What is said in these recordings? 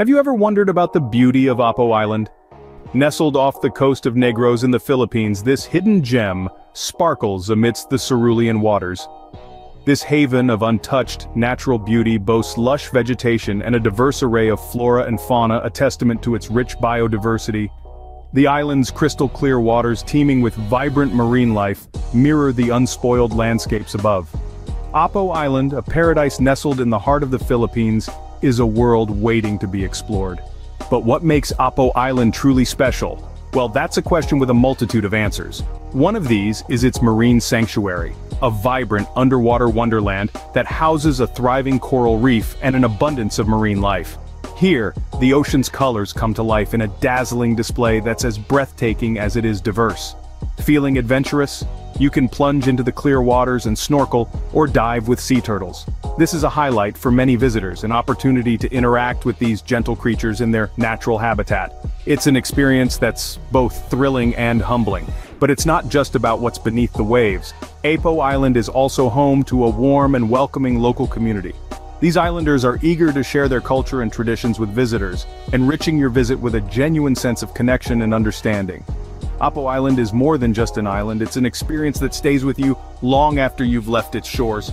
Have you ever wondered about the beauty of Apo Island? Nestled off the coast of Negros in the Philippines, this hidden gem sparkles amidst the cerulean waters. This haven of untouched, natural beauty boasts lush vegetation and a diverse array of flora and fauna a testament to its rich biodiversity. The island's crystal-clear waters teeming with vibrant marine life mirror the unspoiled landscapes above. Apo Island, a paradise nestled in the heart of the Philippines, is a world waiting to be explored. But what makes Apo Island truly special? Well, that's a question with a multitude of answers. One of these is its marine sanctuary, a vibrant underwater wonderland that houses a thriving coral reef and an abundance of marine life. Here, the ocean's colors come to life in a dazzling display that's as breathtaking as it is diverse. Feeling adventurous? You can plunge into the clear waters and snorkel, or dive with sea turtles. This is a highlight for many visitors, an opportunity to interact with these gentle creatures in their natural habitat. It's an experience that's both thrilling and humbling. But it's not just about what's beneath the waves. Apo Island is also home to a warm and welcoming local community. These islanders are eager to share their culture and traditions with visitors, enriching your visit with a genuine sense of connection and understanding. Apo Island is more than just an island, it's an experience that stays with you long after you've left its shores.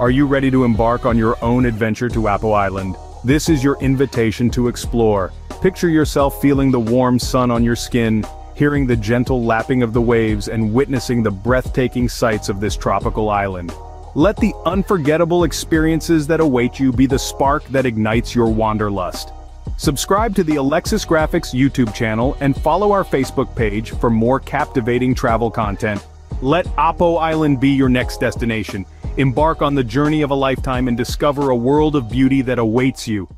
Are you ready to embark on your own adventure to Apo Island? This is your invitation to explore. Picture yourself feeling the warm sun on your skin, hearing the gentle lapping of the waves and witnessing the breathtaking sights of this tropical island. Let the unforgettable experiences that await you be the spark that ignites your wanderlust. Subscribe to the Alexis Graphix YouTube channel and follow our Facebook page for more captivating travel content. Let Apo Island be your next destination. Embark on the journey of a lifetime and discover a world of beauty that awaits you.